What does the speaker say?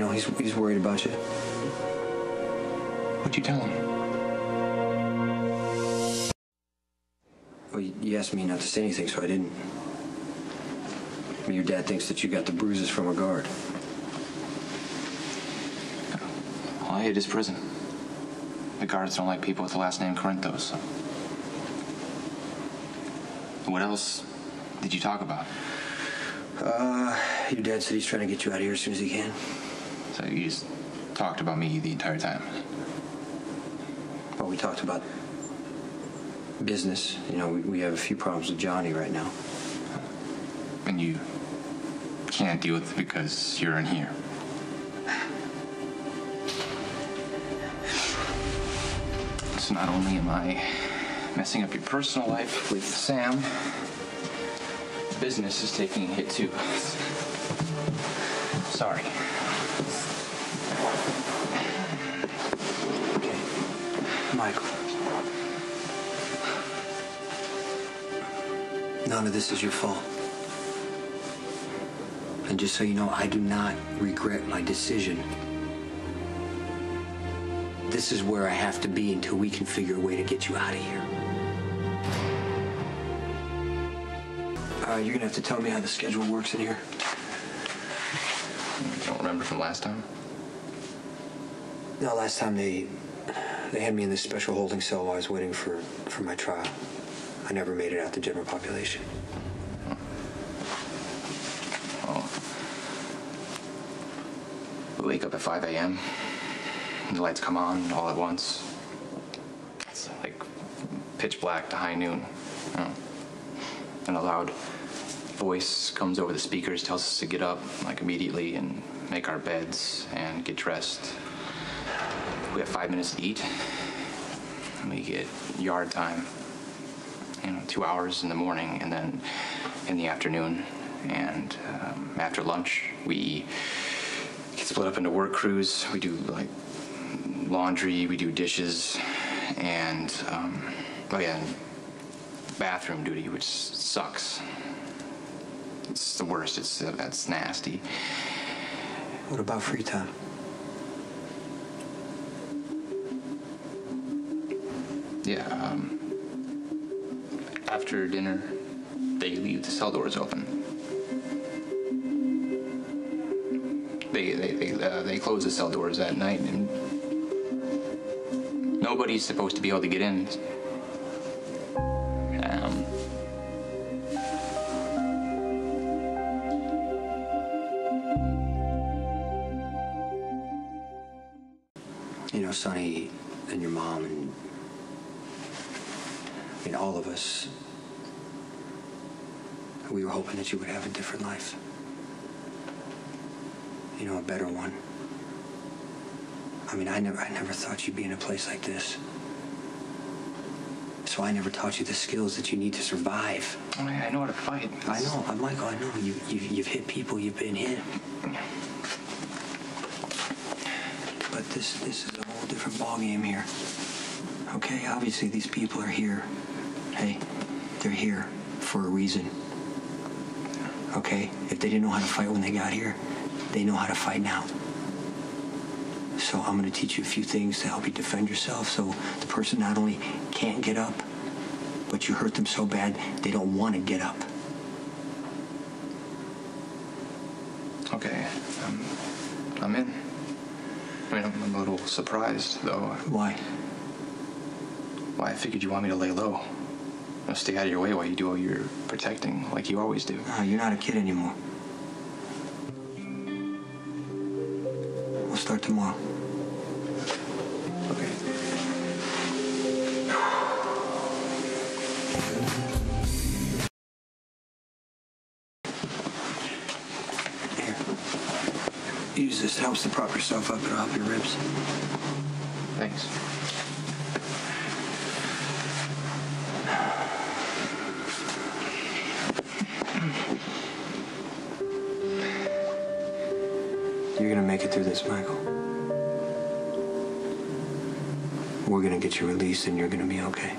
know, he's, he's worried about you. What'd you tell him? Well, you you asked me not to say anything, so I didn't. I mean, your dad thinks that you got the bruises from a guard. All I hid is prison. The guards don't like people with the last name Corinthos. What else did you talk about? Uh, your dad said he's trying to get you out of here as soon as he can. So you just talked about me the entire time. Well, we talked about business. You know, we, we have a few problems with Johnny right now. And you can't deal with it because you're in here. So not only am I messing up your personal life with Sam, business is taking a hit too. Sorry. Okay. Michael. None of this is your fault. And just so you know, I do not regret my decision. This is where I have to be until we can figure a way to get you out of here. Uh, you're gonna have to tell me how the schedule works in here. Remember from last time? No, last time they they had me in this special holding cell while I was waiting for, for my trial. I never made it out to general population. Oh. We wake up at 5 a.m. The lights come on all at once. It's like pitch black to high noon. you. And a loud voice comes over the speakers, tells us to get up like immediately and make our beds and get dressed. We have five minutes to eat. And we get yard time. You know, two hours in the morning and then in the afternoon. And um, after lunch, we get split up into work crews. We do like laundry, we do dishes, and um, oh yeah, bathroom duty, which sucks. It's the worst. It's uh, that's nasty. What about free time? Yeah. Um, after dinner, they leave the cell doors open. They they they, uh, they close the cell doors at night, and nobody's supposed to be able to get in. Sonny and your mom and I mean all of us. We were hoping that you would have a different life. You know, a better one. I mean, I never, I never thought you'd be in a place like this. So I never taught you the skills that you need to survive. I I know how to fight. I know, I'm Michael. Oh, I know you, you, you've hit people. You've been hit. But this, this is different ballgame here. Okay, obviously these people are here. Hey, they're here for a reason. Okay, if they didn't know how to fight when they got here, they know how to fight now. So I'm going to teach you a few things to help you defend yourself. So the person not only can't get up, but you hurt them so bad they don't want to get up. Okay, um, I'm in. I mean, I'm, a little surprised, though. Why? Why, I figured you want me to lay low. Know, stay out of your way while you do all your protecting, like you always do. No, you're not a kid anymore. We'll start tomorrow. Use this. Helps to prop yourself up. It'll help your ribs. Thanks. You're gonna make it through this, Michael. We're gonna get you released and you're gonna be okay.